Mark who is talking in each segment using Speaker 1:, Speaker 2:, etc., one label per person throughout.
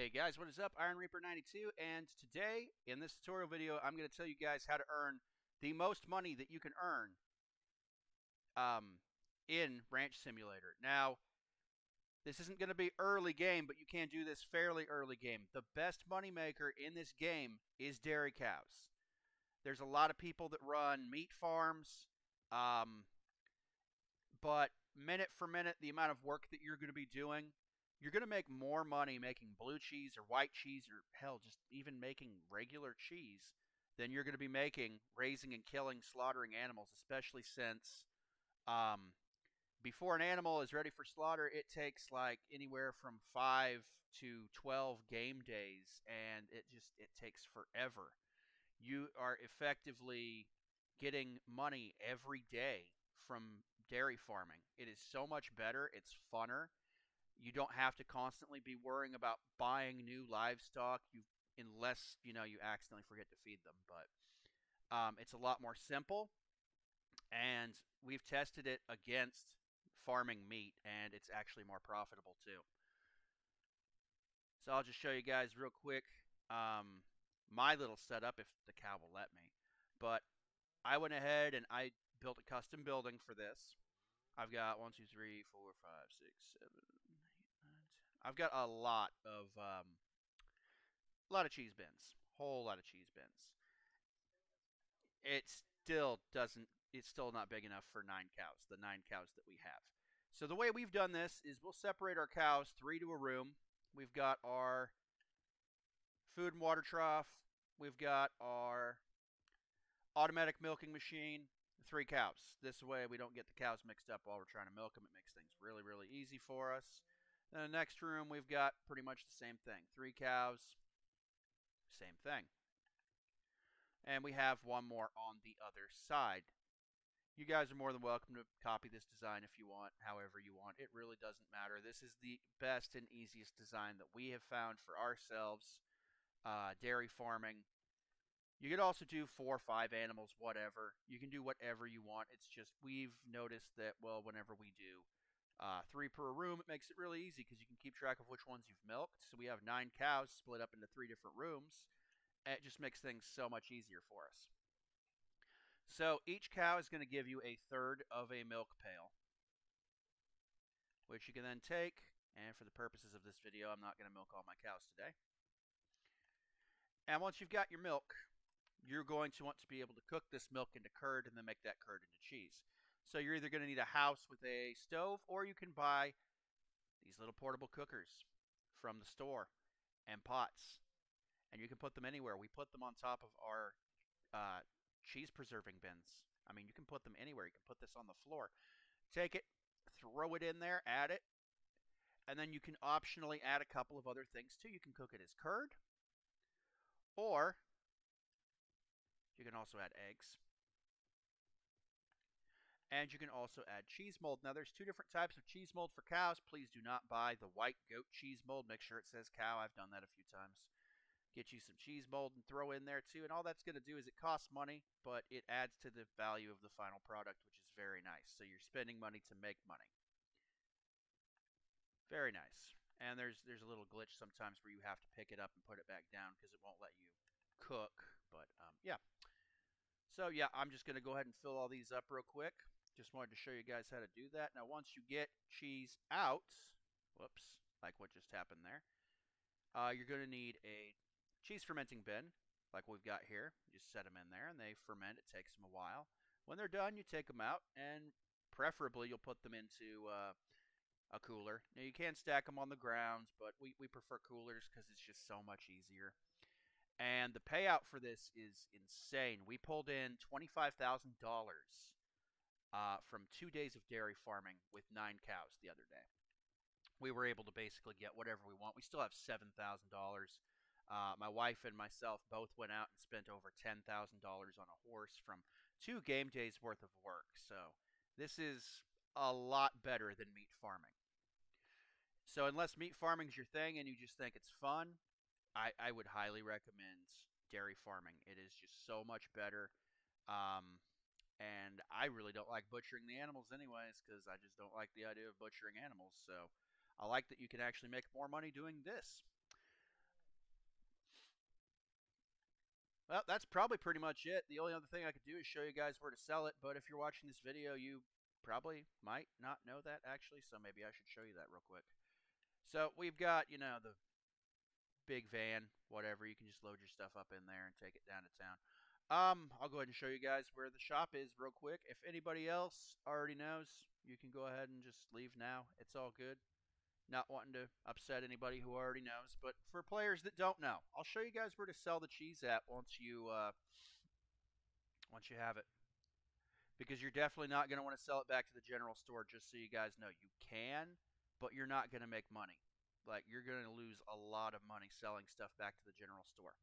Speaker 1: Hey guys, what is up? IronReaper92 and today in this tutorial video I'm going to tell you guys how to earn the most money that you can earn um, in Ranch Simulator. Now, this isn't going to be early game, but you can do this fairly early game. The best money maker in this game is dairy cows. There's a lot of people that run meat farms, um, but minute for minute, the amount of work that you're going to be doing you're going to make more money making blue cheese or white cheese or hell, just even making regular cheese than you're going to be making raising and killing, slaughtering animals, especially since um, before an animal is ready for slaughter, it takes like anywhere from five to 12 game days, and it just it takes forever. You are effectively getting money every day from dairy farming. It is so much better. It's funner you don't have to constantly be worrying about buying new livestock. You unless you know you accidentally forget to feed them, but um, it's a lot more simple. And we've tested it against farming meat, and it's actually more profitable too. So I'll just show you guys real quick um, my little setup if the cow will let me. But I went ahead and I built a custom building for this. I've got one, two, three, four, five, six, seven, I've got a lot of um, a lot of cheese bins, whole lot of cheese bins. It still doesn't. It's still not big enough for nine cows. The nine cows that we have. So the way we've done this is we'll separate our cows three to a room. We've got our food and water trough. We've got our automatic milking machine. Three cows. This way we don't get the cows mixed up while we're trying to milk them. It makes things really, really easy for us. Then the next room, we've got pretty much the same thing. Three cows, same thing. And we have one more on the other side. You guys are more than welcome to copy this design if you want, however you want. It really doesn't matter. This is the best and easiest design that we have found for ourselves. Uh, dairy farming. You could also do four or five animals, whatever. You can do whatever you want. It's just we've noticed that, well, whenever we do uh, three per room, it makes it really easy because you can keep track of which ones you've milked. So we have nine cows split up into three different rooms. It just makes things so much easier for us. So each cow is going to give you a third of a milk pail, which you can then take, and for the purposes of this video, I'm not going to milk all my cows today. And once you've got your milk, you're going to want to be able to cook this milk into curd and then make that curd into cheese. So you're either going to need a house with a stove or you can buy these little portable cookers from the store and pots. And you can put them anywhere. We put them on top of our uh, cheese preserving bins. I mean, you can put them anywhere. You can put this on the floor. Take it, throw it in there, add it, and then you can optionally add a couple of other things too. You can cook it as curd, or you can also add eggs and you can also add cheese mold. Now, there's two different types of cheese mold for cows. Please do not buy the white goat cheese mold. Make sure it says cow. I've done that a few times. Get you some cheese mold and throw in there too. And all that's going to do is it costs money, but it adds to the value of the final product, which is very nice. So you're spending money to make money. Very nice. And there's there's a little glitch sometimes where you have to pick it up and put it back down because it won't let you cook. But um, yeah. So yeah, I'm just going to go ahead and fill all these up real quick. Just wanted to show you guys how to do that. Now, once you get cheese out, whoops, like what just happened there, uh, you're going to need a cheese fermenting bin, like we've got here. You just set them in there, and they ferment. It takes them a while. When they're done, you take them out, and preferably you'll put them into uh, a cooler. Now, you can stack them on the grounds, but we, we prefer coolers because it's just so much easier. And the payout for this is insane. We pulled in $25,000 uh, from two days of dairy farming with nine cows the other day. We were able to basically get whatever we want. We still have seven thousand uh, dollars. My wife and myself both went out and spent over ten thousand dollars on a horse from two game days worth of work. So this is a lot better than meat farming. So unless meat farming is your thing and you just think it's fun, I, I would highly recommend dairy farming. It is just so much better. Um, and I really don't like butchering the animals, anyways, because I just don't like the idea of butchering animals. So I like that you can actually make more money doing this. Well, that's probably pretty much it. The only other thing I could do is show you guys where to sell it, but if you're watching this video, you probably might not know that actually, so maybe I should show you that real quick. So we've got, you know, the big van, whatever. You can just load your stuff up in there and take it down to town. Um, I'll go ahead and show you guys where the shop is real quick. If anybody else already knows, you can go ahead and just leave now. It's all good. Not wanting to upset anybody who already knows, but for players that don't know, I'll show you guys where to sell the cheese at once you uh, once you have it. Because you're definitely not going to want to sell it back to the general store. Just so you guys know, you can, but you're not going to make money. Like you're going to lose a lot of money selling stuff back to the general store.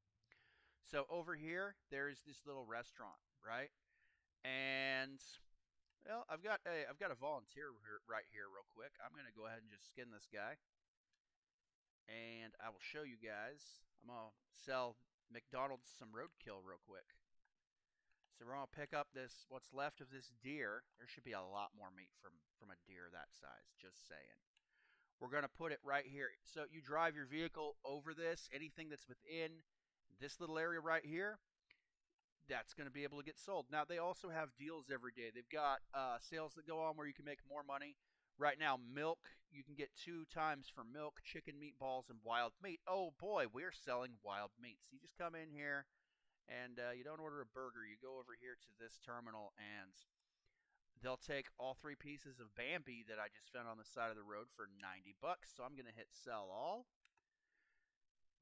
Speaker 1: So over here, there's this little restaurant, right? And well, I've got a I've got a volunteer right here, real quick. I'm gonna go ahead and just skin this guy, and I will show you guys. I'm gonna sell McDonald's some roadkill real quick. So we're gonna pick up this what's left of this deer. There should be a lot more meat from from a deer that size. Just saying. We're gonna put it right here. So you drive your vehicle over this. Anything that's within this little area right here, that's going to be able to get sold. Now, they also have deals every day. They've got uh, sales that go on where you can make more money. Right now, milk, you can get two times for milk, chicken meatballs, and wild meat. Oh boy, we're selling wild meat. So you just come in here and uh, you don't order a burger. You go over here to this terminal and they'll take all three pieces of Bambi that I just found on the side of the road for 90 bucks. So I'm going to hit sell all.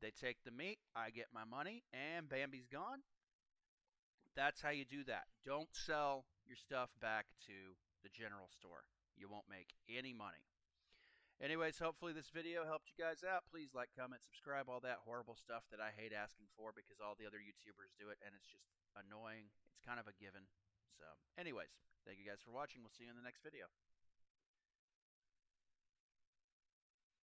Speaker 1: They take the meat, I get my money, and Bambi's gone. That's how you do that. Don't sell your stuff back to the general store. You won't make any money. Anyways, hopefully this video helped you guys out. Please like, comment, subscribe, all that horrible stuff that I hate asking for because all the other YouTubers do it and it's just annoying. It's kind of a given. So, anyways, thank you guys for watching. We'll see you in the next video.